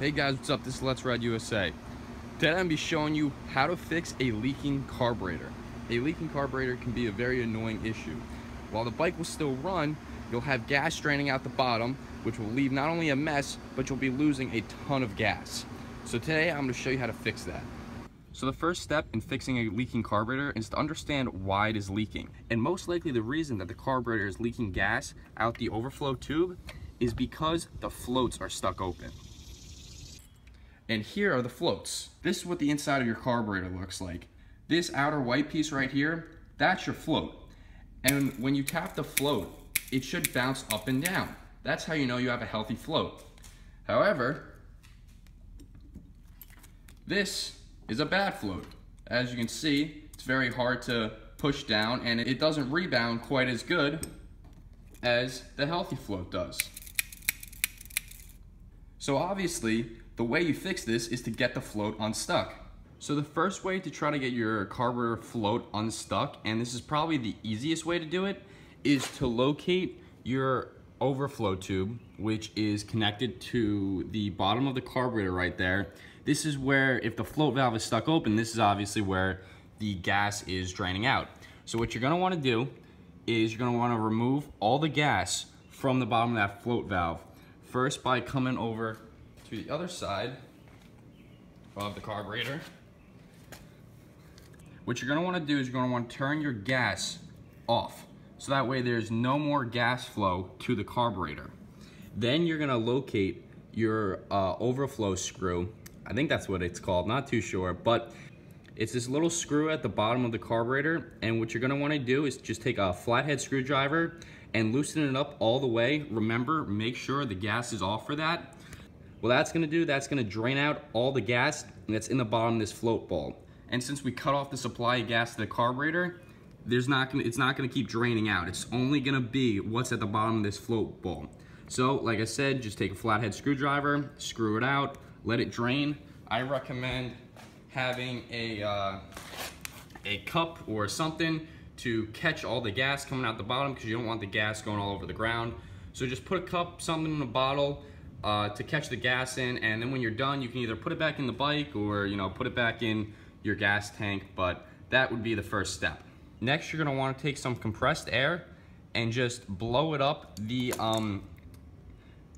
Hey guys, what's up? This is Let's Ride USA. Today I'm going to be showing you how to fix a leaking carburetor. A leaking carburetor can be a very annoying issue. While the bike will still run, you'll have gas draining out the bottom, which will leave not only a mess, but you'll be losing a ton of gas. So today I'm going to show you how to fix that. So the first step in fixing a leaking carburetor is to understand why it is leaking. And most likely the reason that the carburetor is leaking gas out the overflow tube is because the floats are stuck open. And here are the floats. This is what the inside of your carburetor looks like. This outer white piece right here, that's your float. And when you tap the float, it should bounce up and down. That's how you know you have a healthy float. However, this is a bad float. As you can see, it's very hard to push down and it doesn't rebound quite as good as the healthy float does. So obviously, the way you fix this is to get the float unstuck. So the first way to try to get your carburetor float unstuck, and this is probably the easiest way to do it, is to locate your overflow tube, which is connected to the bottom of the carburetor right there. This is where, if the float valve is stuck open, this is obviously where the gas is draining out. So what you're gonna wanna do is you're gonna wanna remove all the gas from the bottom of that float valve. First by coming over to the other side of the carburetor. What you're gonna wanna do is you're gonna wanna turn your gas off. So that way there's no more gas flow to the carburetor. Then you're gonna locate your uh, overflow screw. I think that's what it's called, not too sure, but it's this little screw at the bottom of the carburetor. And what you're gonna wanna do is just take a flathead screwdriver and loosen it up all the way. Remember, make sure the gas is off for that. What that's gonna do, that's gonna drain out all the gas that's in the bottom of this float ball. And since we cut off the supply of gas to the carburetor, there's not gonna, it's not gonna keep draining out. It's only gonna be what's at the bottom of this float ball. So, like I said, just take a flathead screwdriver, screw it out, let it drain. I recommend having a, uh, a cup or something to catch all the gas coming out the bottom because you don't want the gas going all over the ground. So just put a cup, something in a bottle, uh, to catch the gas in and then when you're done you can either put it back in the bike or you know put it back in your gas tank but that would be the first step. Next you're want to take some compressed air and just blow it up the um,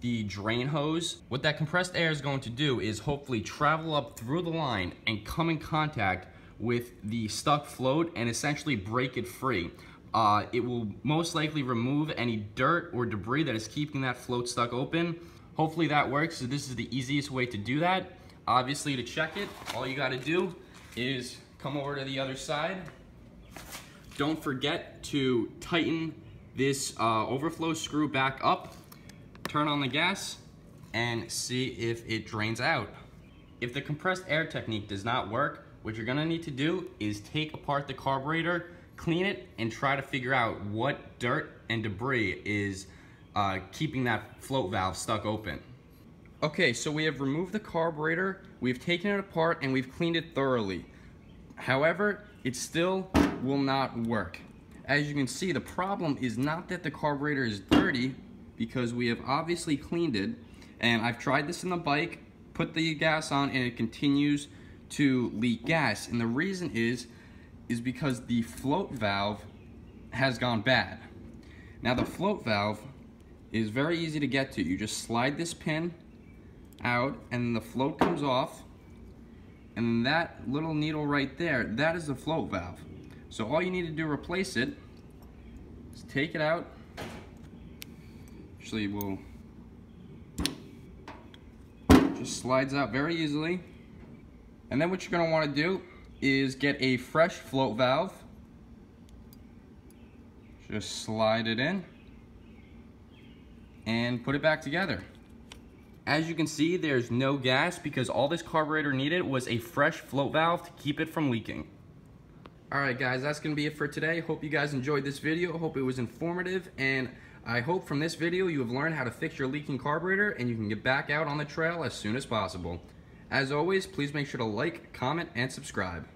the drain hose. What that compressed air is going to do is hopefully travel up through the line and come in contact with the stuck float and essentially break it free. Uh, it will most likely remove any dirt or debris that is keeping that float stuck open Hopefully that works. So this is the easiest way to do that. Obviously to check it, all you gotta do is come over to the other side. Don't forget to tighten this uh, overflow screw back up, turn on the gas, and see if it drains out. If the compressed air technique does not work, what you're gonna need to do is take apart the carburetor, clean it, and try to figure out what dirt and debris is uh, keeping that float valve stuck open. Okay, so we have removed the carburetor, we've taken it apart, and we've cleaned it thoroughly. However, it still will not work. As you can see, the problem is not that the carburetor is dirty, because we have obviously cleaned it, and I've tried this in the bike, put the gas on, and it continues to leak gas. And the reason is, is because the float valve has gone bad. Now the float valve is very easy to get to. You just slide this pin out and the float comes off and that little needle right there, that is the float valve. So all you need to do to replace it is take it out. Actually, we'll just slides out very easily. And then what you're gonna wanna do is get a fresh float valve. Just slide it in and put it back together. As you can see, there's no gas because all this carburetor needed was a fresh float valve to keep it from leaking. Alright guys, that's going to be it for today. Hope you guys enjoyed this video. Hope it was informative and I hope from this video you have learned how to fix your leaking carburetor and you can get back out on the trail as soon as possible. As always, please make sure to like, comment, and subscribe.